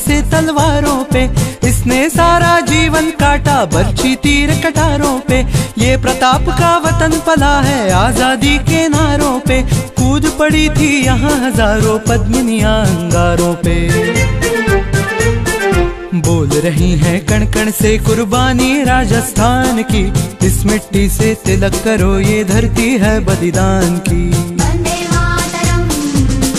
से तलवारों पे इसने सारा जीवन काटा बच्ची तीर कटारों पे। ये प्रताप का वतन पला है आज़ादी के नारों पे। कूद पड़ी थी यहाँ हज़ारों पद्मनिया अंगारों पे। बोल रही है कण कण से कुर्बानी राजस्थान की। इस मिट्टी से तिलक करो, ये धरती है बलिदान की।